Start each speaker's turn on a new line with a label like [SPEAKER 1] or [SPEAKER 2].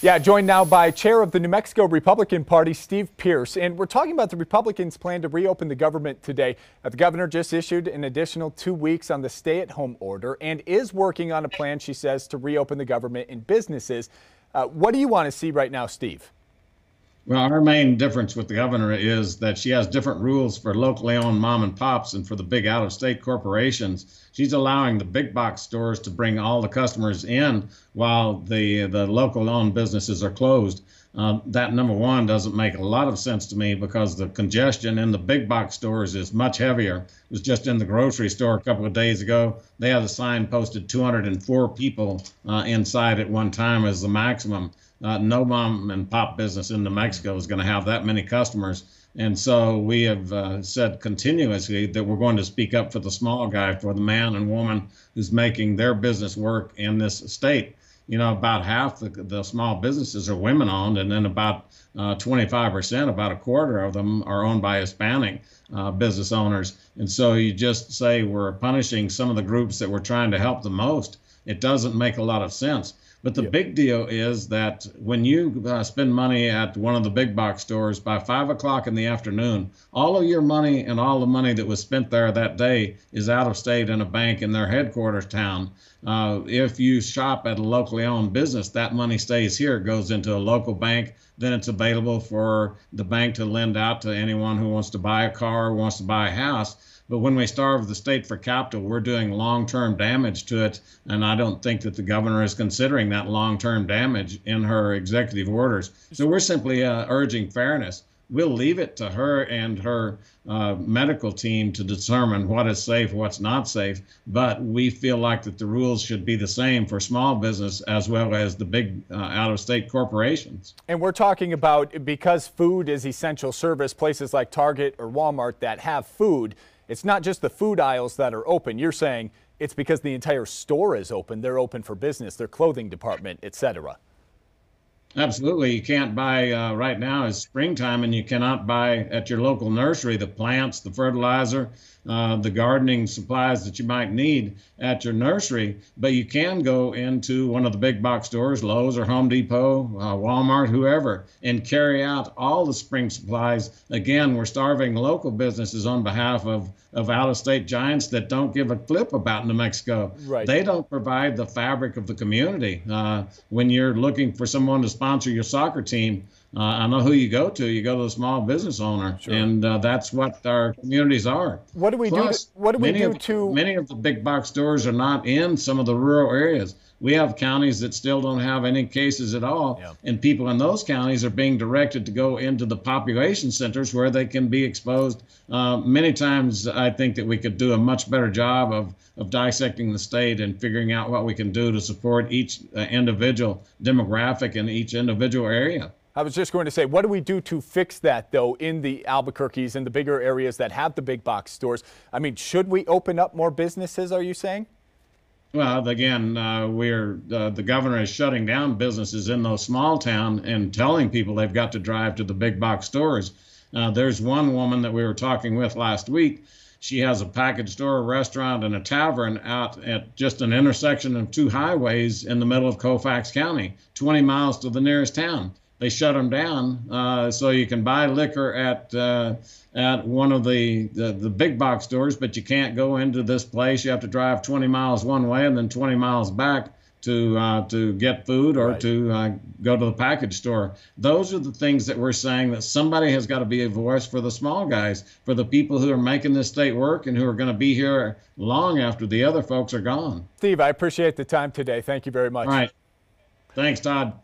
[SPEAKER 1] Yeah, joined now by Chair of the New Mexico Republican Party, Steve Pearce. And we're talking about the Republicans' plan to reopen the government today. Uh, the governor just issued an additional two weeks on the stay at home order and is working on a plan, she says, to reopen the government and businesses. Uh, what do you want to see right now, Steve?
[SPEAKER 2] Well, our main difference with the governor is that she has different rules for locally owned mom and pops and for the big out of state corporations. She's allowing the big box stores to bring all the customers in while the the local owned businesses are closed. Uh, that number one doesn't make a lot of sense to me because the congestion in the big box stores is much heavier. It was just in the grocery store a couple of days ago. They had a sign posted 204 people uh, inside at one time as the maximum uh, no mom and pop business in New Mexico is going to have that many customers. And so we have uh, said continuously that we're going to speak up for the small guy, for the man and woman who's making their business work in this state. You know, about half the, the small businesses are women owned, and then about uh, 25%, about a quarter of them are owned by Hispanic uh, business owners. And so you just say we're punishing some of the groups that we're trying to help the most. It doesn't make a lot of sense. But the big deal is that when you uh, spend money at one of the big box stores by five o'clock in the afternoon, all of your money and all the money that was spent there that day is out of state in a bank in their headquarters town. Uh, if you shop at a locally owned business, that money stays here, goes into a local bank. Then it's available for the bank to lend out to anyone who wants to buy a car wants to buy a house. But when we starve the state for capital, we're doing long term damage to it. And I don't think that the governor is considering that long term damage in her executive orders. So we're simply uh, urging fairness. We'll leave it to her and her uh, medical team to determine what is safe, what's not safe. But we feel like that the rules should be the same for small business as well as the big uh, out of state corporations.
[SPEAKER 1] And we're talking about because food is essential service, places like Target or Walmart that have food it's not just the food aisles that are open. You're saying it's because the entire store is open. They're open for business, their clothing department, etc.
[SPEAKER 2] Absolutely. You can't buy uh, right now is springtime, and you cannot buy at your local nursery the plants, the fertilizer, uh, the gardening supplies that you might need at your nursery. But you can go into one of the big box stores, Lowe's or Home Depot, uh, Walmart, whoever, and carry out all the spring supplies. Again, we're starving local businesses on behalf of, of out of state giants that don't give a flip about New Mexico.
[SPEAKER 1] Right.
[SPEAKER 2] They don't provide the fabric of the community. Uh, when you're looking for someone to sponsor your soccer team, uh, I know who you go to. You go to the small business owner, sure. and uh, that's what our communities are.
[SPEAKER 1] What do we Plus, do? what do we do
[SPEAKER 2] of,
[SPEAKER 1] to?
[SPEAKER 2] Many of the big box stores are not in some of the rural areas. We have counties that still don't have any cases at all, yeah. and people in those counties are being directed to go into the population centers where they can be exposed. Uh, many times, I think that we could do a much better job of of dissecting the state and figuring out what we can do to support each uh, individual demographic in each individual area.
[SPEAKER 1] I was just going to say, what do we do to fix that, though, in the Albuquerques and the bigger areas that have the big box stores? I mean, should we open up more businesses, are you saying?
[SPEAKER 2] Well, again, uh, we're uh, the governor is shutting down businesses in those small towns and telling people they've got to drive to the big box stores. Uh, there's one woman that we were talking with last week. She has a package store, a restaurant, and a tavern out at just an intersection of two highways in the middle of Colfax County, 20 miles to the nearest town they shut them down. Uh, so you can buy liquor at uh, at one of the, the, the big box stores, but you can't go into this place. You have to drive 20 miles one way and then 20 miles back to uh, to get food or right. to uh, go to the package store. Those are the things that we're saying that somebody has got to be a voice for the small guys, for the people who are making this state work and who are going to be here long after the other folks are gone.
[SPEAKER 1] Steve, I appreciate the time today. Thank you very much.
[SPEAKER 2] All right. Thanks, Todd.